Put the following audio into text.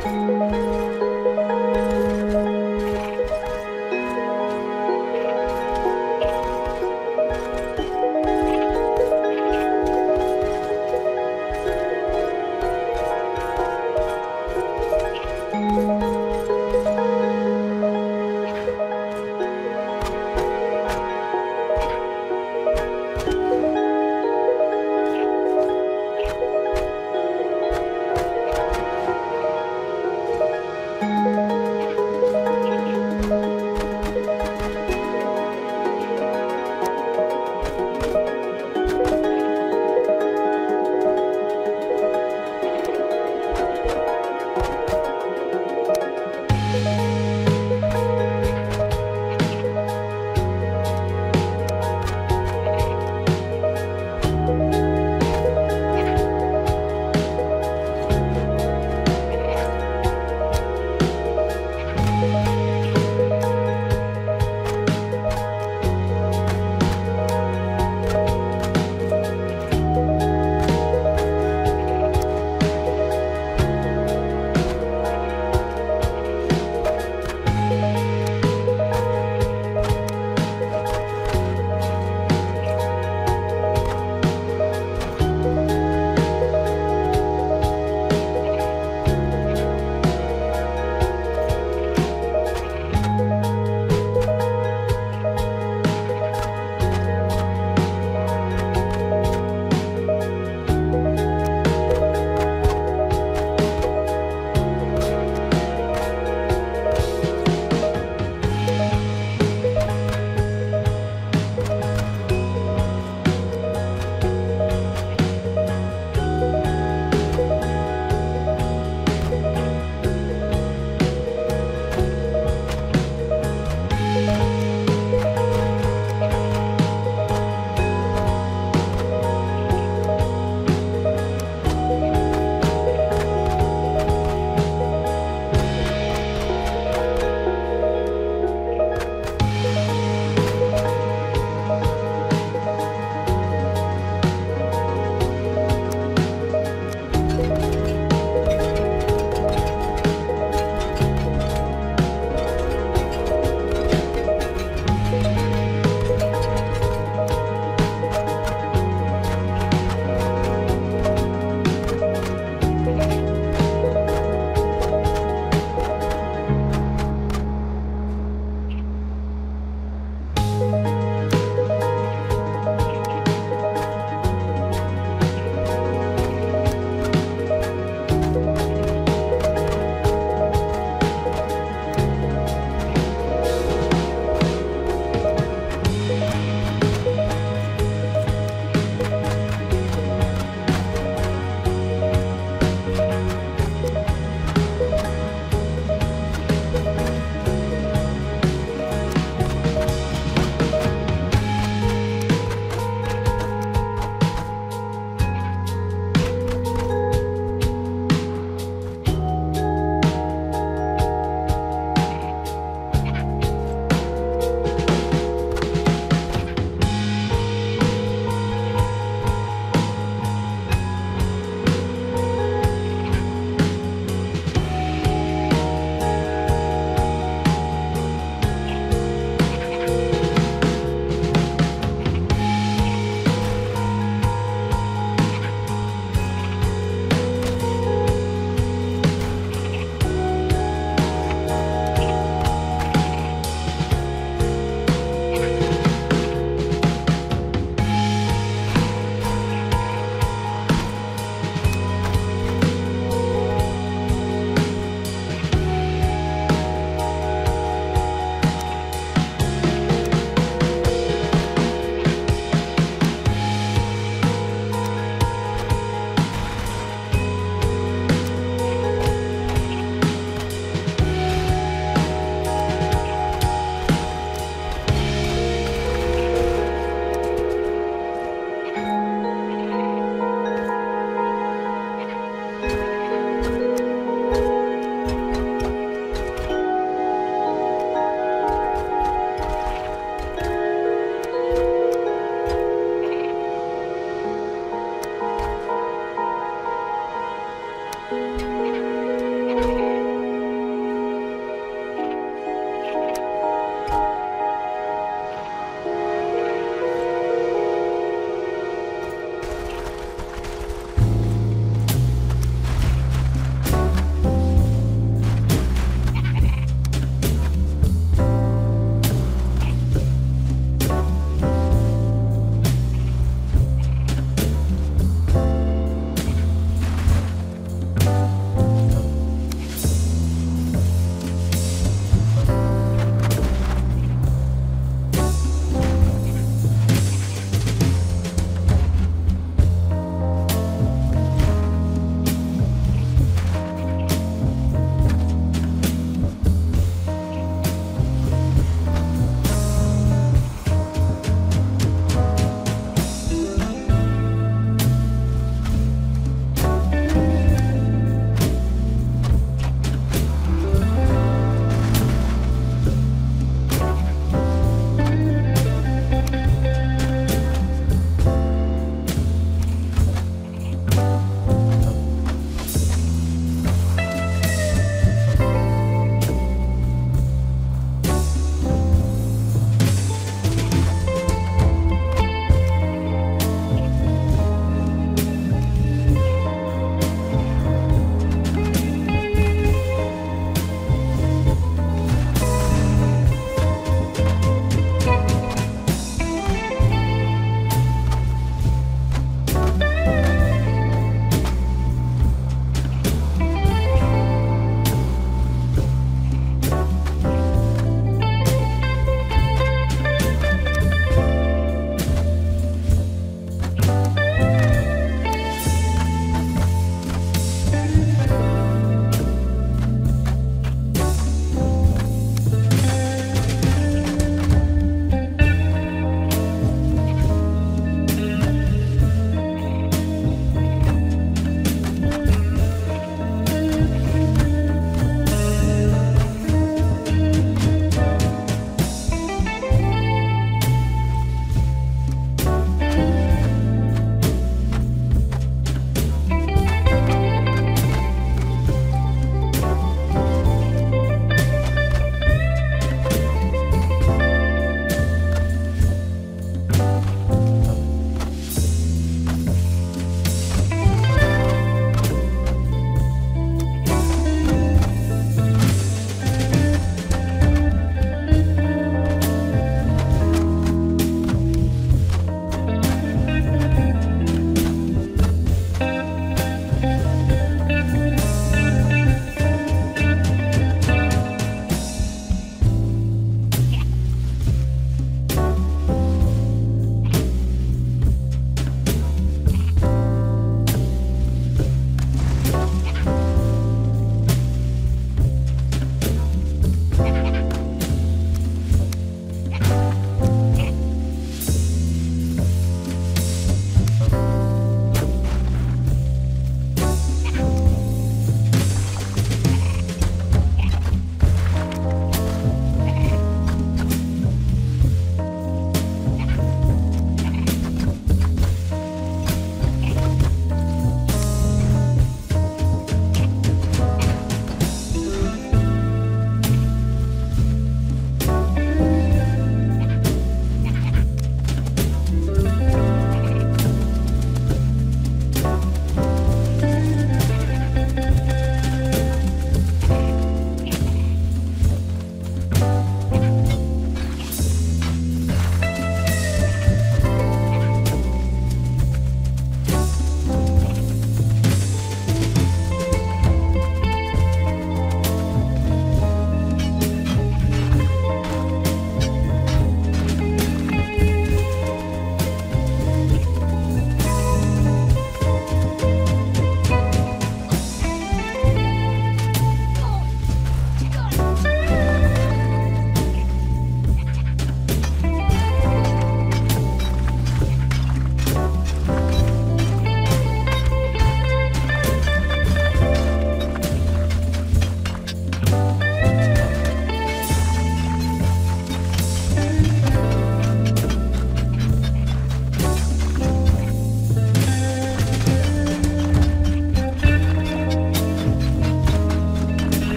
Thank you.